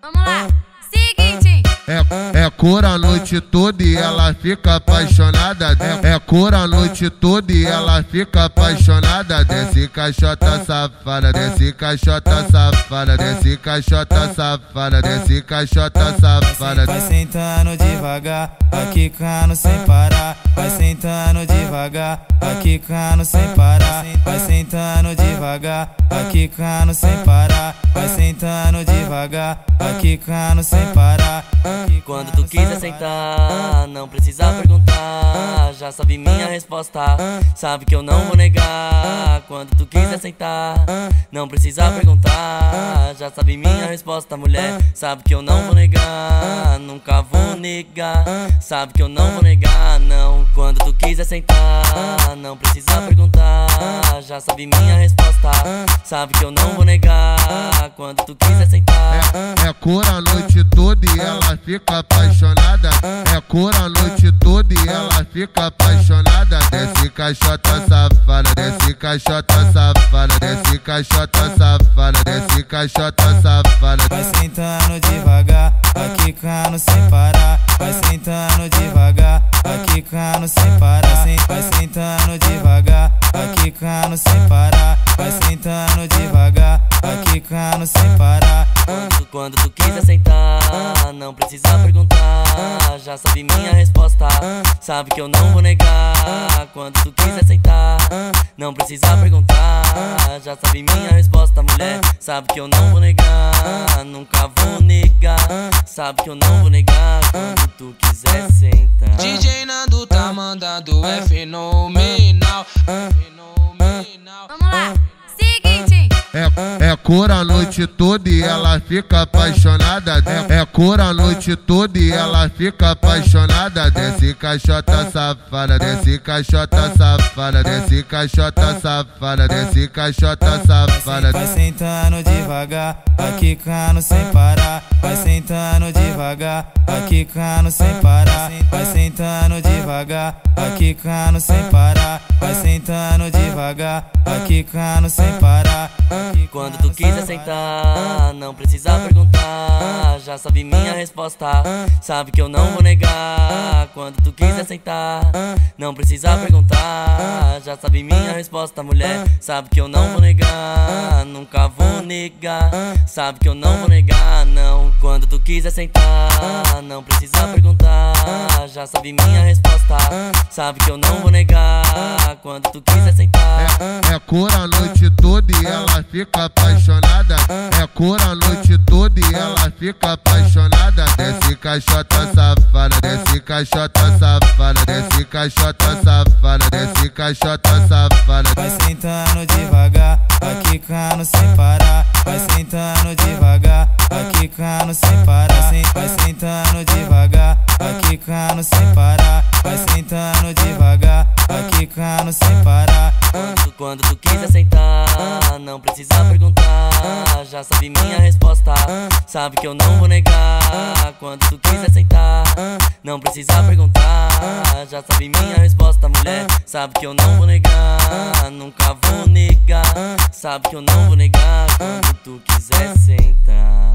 Vamos lá. Seguinte. É, é cor a noite toda e ela fica apaixonada. É, é cor a noite toda e ela fica apaixonada. Desce. Caixota safada, desce. Caixota safada, desce. Caixota safada, desce. Caixota safada. Vai sentando devagar, vai quicando sem parar. Vai sentando devagar, vai quicando sem parar. Vai sentando devagar, vai quicando sem parar. Vai sentando devagar, vai quicando sem parar. Quando tu quiser sentar, não precisa perguntar. Já sabe minha resposta, sabe que eu não vou negar. Quando tu quiser sentar, não precisa perguntar. Já sabe minha resposta, mulher. Sabe que eu não vou negar, nunca vou negar. Sabe que eu não vou negar. Quando tu quiser sentar, não precisa perguntar. Já sabe minha resposta, sabe que eu não vou negar. Quando tu quiser sentar. É, é cor a noite toda e ela fica apaixonada. É cor a noite toda e ela fica apaixonada. Desce caixota safada, desce caixota safada, desce caixota safada, desce caixota safada. Vai sentando devagar, vai quicando sem parar. Vai sentando devagar, vai quicando sem parar. Vai sentando devagar, vai quicando sem parar. Vai sentando devagar, vai quicando sem parar. Quando, quando tu quiser sentar, não precisa perguntar. Já sabe minha resposta, sabe que eu não vou negar. Quando tu quiser sentar, não precisa perguntar. Já sabe minha resposta, mulher. Sabe que eu não vou negar, nunca vou negar. Sabe que eu não vou negar. Quando tu quiser sentar. DJ Nando tá mandando é fenomenal. É fenomenal. É, é. cor a noite toda e ela fica apaixonada. É, é cor a noite toda e ela fica apaixonada. Desce caixota safada, desce caixota safada, desce caixota safada, desce caixota safada. Vai sentando devagar, vai quicando sem parar. Vai sentando devagar, vai quicando sem parar. Vai sentando devagar, vai quicando sem parar. Vai sentando devagar, vai quicando sem parar. Quando tu quiser sentar, não precisa perguntar. Já sabe minha resposta, sabe que eu não vou negar. Quando tu quiser sentar, não precisa perguntar. Já sabe minha resposta, mulher. Sabe que eu não vou negar, nunca vou negar. Sabe que eu não vou negar, não. Quando tu quiser sentar, não precisa perguntar. Já sabe minha resposta, sabe que eu não vou negar. Quando tu quiser sentar. É, é cor a noite toda e ela fica apaixonada. É cor a noite toda e ela fica apaixonada. Desce caixota safada, desce caixota safada, desce caixota safada, desce caixota safada. Vai sentando devagar, quicando sem parar. Vai sentando devagar, vai quicando sem parar. Quando, quando tu quiser sentar, não precisa perguntar. Já sabe minha resposta, sabe que eu não vou negar. Quando tu quiser sentar, não precisa perguntar. Já sabe minha resposta, mulher. Sabe que eu não vou negar, nunca vou negar. Sabe que eu não vou negar. Quando tu quiser sentar.